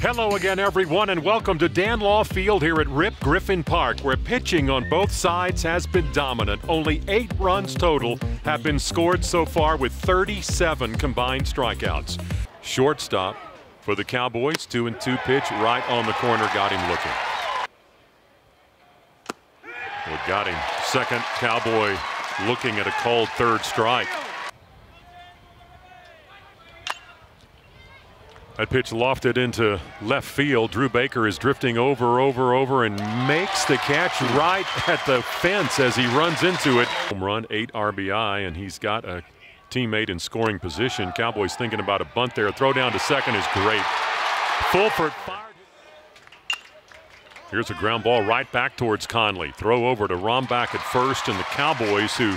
Hello again, everyone, and welcome to Dan Law Field here at Rip Griffin Park, where pitching on both sides has been dominant. Only eight runs total have been scored so far with 37 combined strikeouts. Shortstop for the Cowboys, two and two pitch right on the corner, got him looking. Well, got him. Second Cowboy looking at a called third strike. That pitch lofted into left field. Dru Baker is drifting over, over, over, and makes the catch right at the fence as he runs into it. Home run, eight RBI, and he's got a teammate in scoring position. Cowboys thinking about a bunt there. Throw down to second is great. Fulford fired. Here's a ground ball right back towards Conley. Throw over to Rombach at first, and the Cowboys who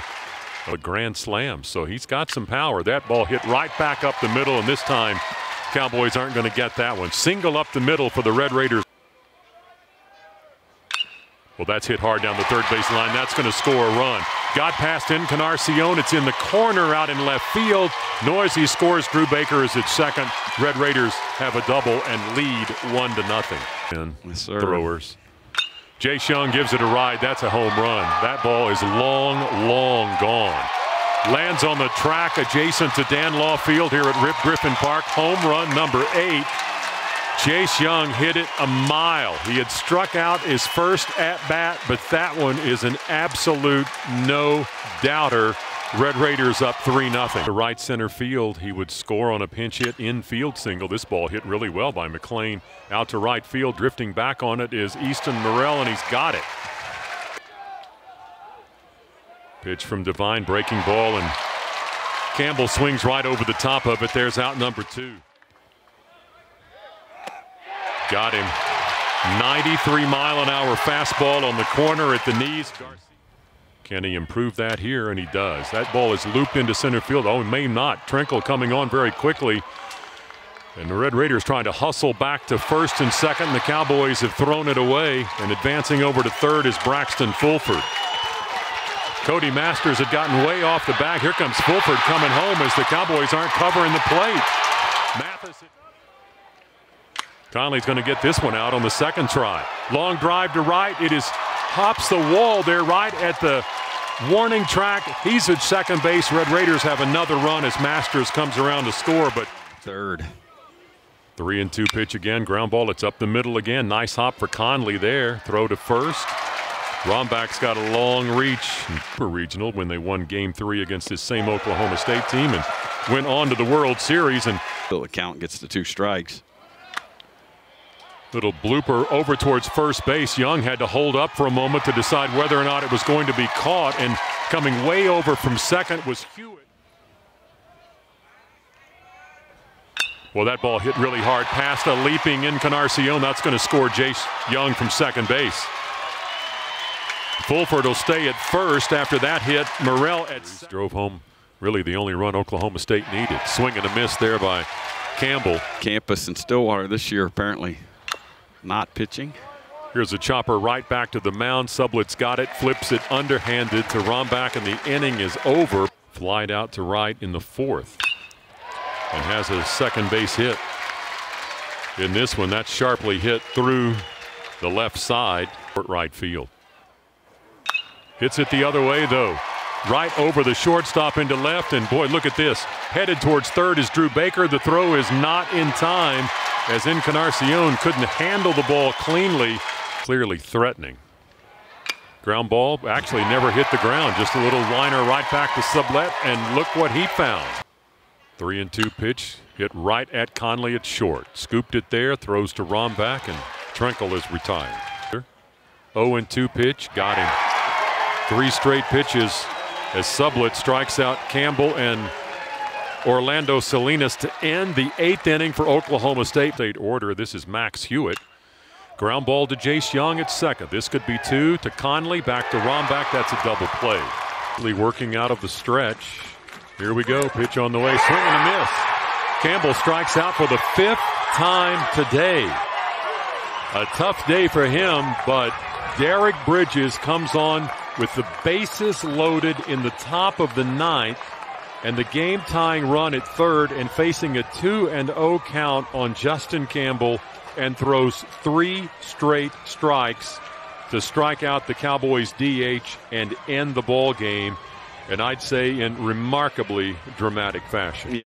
a grand slam. So he's got some power. That ball hit right back up the middle, and this time Cowboys aren't going to get that one. Single up the middle for the Red Raiders. Well, that's hit hard down the third base line. That's going to score a run. Got past Encarnacion. It's in the corner out in left field. Neuse scores. Dru Baker is at second. Red Raiders have a double and lead one to nothing. And yes, throwers. Jace Jung gives it a ride. That's a home run. That ball is long, long gone. Lands on the track adjacent to Dan Law Field here at Rip Griffin Park. Home run number eight. Jace Jung hit it a mile. He had struck out his first at bat, but that one is an absolute no doubter. Red Raiders up 3 0. To right center field, he would score on a pinch hit infield single. This ball hit really well by McLean. Out to right field, drifting back on it is Hueston Morrill, and he's got it. Pitch from Divine, breaking ball, and Campbell swings right over the top of it. There's out number two. Got him. 93 mile an hour fastball on the corner at the knees. Can he improve that here? And he does. That ball is looped into center field. Oh, may not. Trenkle coming on very quickly. And the Red Raiders trying to hustle back to first and second. The Cowboys have thrown it away. And advancing over to third is Braxton Fulford. Cody Masters had gotten way off the back. Here comes Fulford coming home as the Cowboys aren't covering the plate. Mathis. Conley's going to get this one out on the second try. Long drive to right. It is hops the wall there right at the warning track. He's at second base. Red Raiders have another run as Masters comes around to score, but third. Three and two pitch again. Ground ball. It's up the middle again. Nice hop for Conley there. Throw to first. Rombach's got a long reach for regional when they won game three against this same Oklahoma State team and went on to the World Series. And the count gets the two strikes. Little blooper over towards first base. Jung had to hold up for a moment to decide whether or not it was going to be caught. And coming way over from second was Hewitt. Well, that ball hit really hard past a leaping Encarnacion. That's going to score Jace Jung from second base. Fulford will stay at first after that hit. Morrill at drove home really the only run Oklahoma State needed. Swing and a miss there by Campbell. Campus and Stillwater this year apparently not pitching. Here's a chopper right back to the mound. Sublette's got it, flips it underhanded to Rombach, and the inning is over. Flied out to right in the fourth. And has a second base hit. In this one, that's sharply hit through the left side, right field. Hits it the other way, though. Right over the shortstop into left, and boy, look at this. Headed towards third is Dru Baker. The throw is not in time as Encarnacion couldn't handle the ball cleanly, clearly threatening. Ground ball actually never hit the ground, just a little liner right back to Sublette, and look what he found. Three and two pitch hit right at Conley at short. Scooped it there, throws to Rombach, and Trenkle is retired. 0 and 2 pitch, got him. Three straight pitches as Sublette strikes out Campbell and Orlando Salinas to end the eighth inning for Oklahoma State. State order. This is Max Hewitt. Ground ball to Jace Jung at second. This could be two to Conley. Back to Rombach. That's a double play. Working out of the stretch. Here we go. Pitch on the way. Swing and a miss. Campbell strikes out for the fifth time today. A tough day for him, but Derek Bridges comes on with the bases loaded in the top of the ninth and the game tying run at third and facing a 2 and 0 count on Justin Campbell and throws three straight strikes to strike out the Cowboys DH and end the ball game and I'd say in remarkably dramatic fashion.